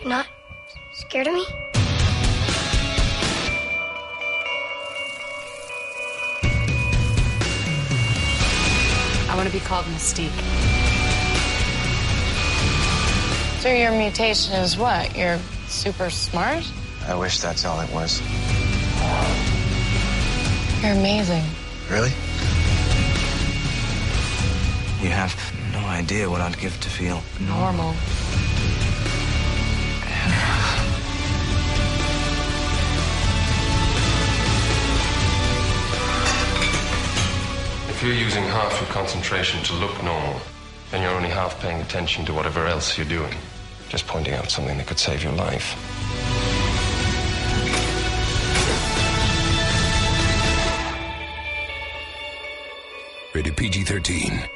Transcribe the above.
You're not scared of me? I want to be called Mystique. So your mutation is what? You're super smart? I wish that's all it was. You're amazing. Really? You have no idea what I'd give to feel Normal. If you're using half your concentration to look normal, then you're only half paying attention to whatever else you're doing. Just pointing out something that could save your life. Rated PG 13.